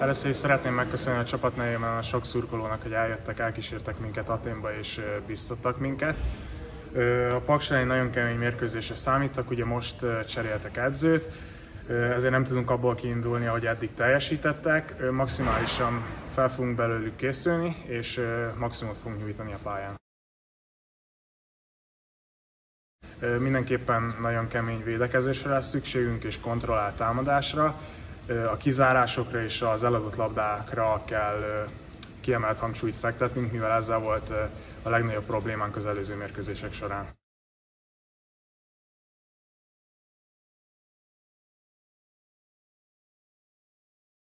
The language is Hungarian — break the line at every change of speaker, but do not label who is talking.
Először is szeretném megköszönni a csapat nevében a sok szurkolónak, hogy eljöttek, elkísértek minket Aténba és biztattak minket. A Paksányi nagyon kemény mérkőzésre számítak, ugye most cseréltek edzőt, ezért nem tudunk abból kiindulni, ahogy eddig teljesítettek. Maximálisan fel fogunk belőlük készülni, és maximumot fogunk nyújtani a pályán. Mindenképpen nagyon kemény védekezésre lesz szükségünk, és kontrollált támadásra. A kizárásokra és az eladott labdákra kell kiemelt hangsúlyt fektetnünk, mivel ezzel volt a legnagyobb problémánk az előző mérkőzések során.